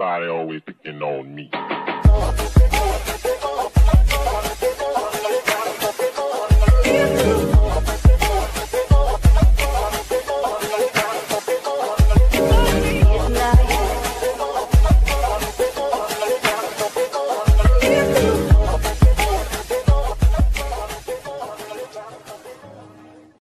everybody always picking on me.